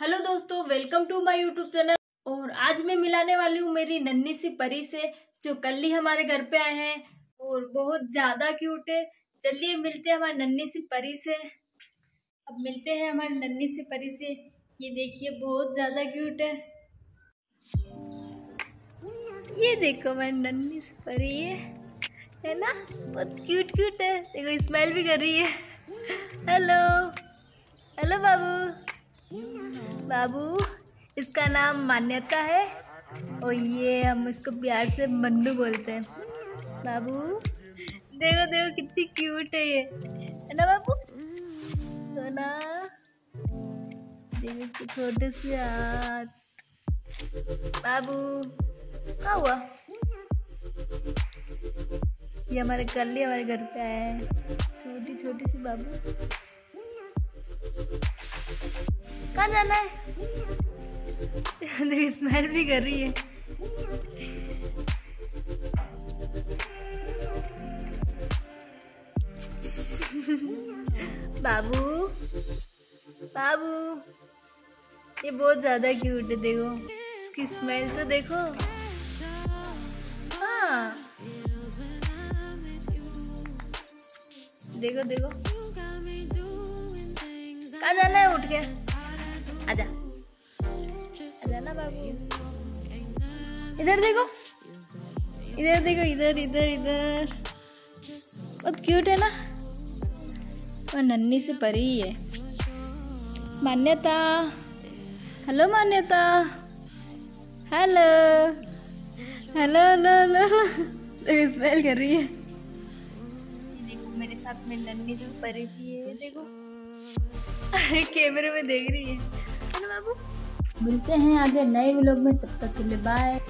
Hello दोस्तों, welcome to my YouTube channel. और आज मैं मिलाने वाली हूँ मेरी नन्ही सी परी से, जो कल ही हमारे घर पे आए हैं। और बहुत ज़्यादा क्यूट है। चलिए मिलते हैं हमारी नन्ही सी परी से। अब मिलते हैं हमारी नन्ही सी परी से। ये देखिए, बहुत ज़्यादा क्यूट है। ये देखो हमारी नन्ही सी परी है है ना? बहुत क्यूट क्यूट है। देखो स्माइल भी कर रही है। हेलो हेलो बाबू। बाबू, इसका नाम मान्यता है और ये हम इसको प्यार से मन्नू बोलते हैं। बाबू, देखो देखो, कितनी क्यूट है ये। है ना बाबू? सोना, देखो इसके छोटे से हाथ। बाबू क्या हुआ? ये हमारे कल ही हमारे घर पे आया है। छोटी छोटी सी बाबू। कहाँ जाना है? स्मेल भी कर रही है। बाबू बाबू, ये बहुत ज़्यादा क्यूट है, देखो। इसकी स्मेल तो देखो। हाँ। देखो देखो। कहा जाना है, उठ के? आजा आजा ना बाबू इधर देखो इधर देखो इधर इधर इधर बहुत क्यूट है ना और नन्ही से परी है Manyata hello Manyata hello hello hello hello देखो स्मेल कर रही है मेरे साथ में नन्ही से परी भी है देखो अरे कैमरे में देख रही है बाबू। मिलते हैं आगे नए व्लॉग में तब तक के लिए बाय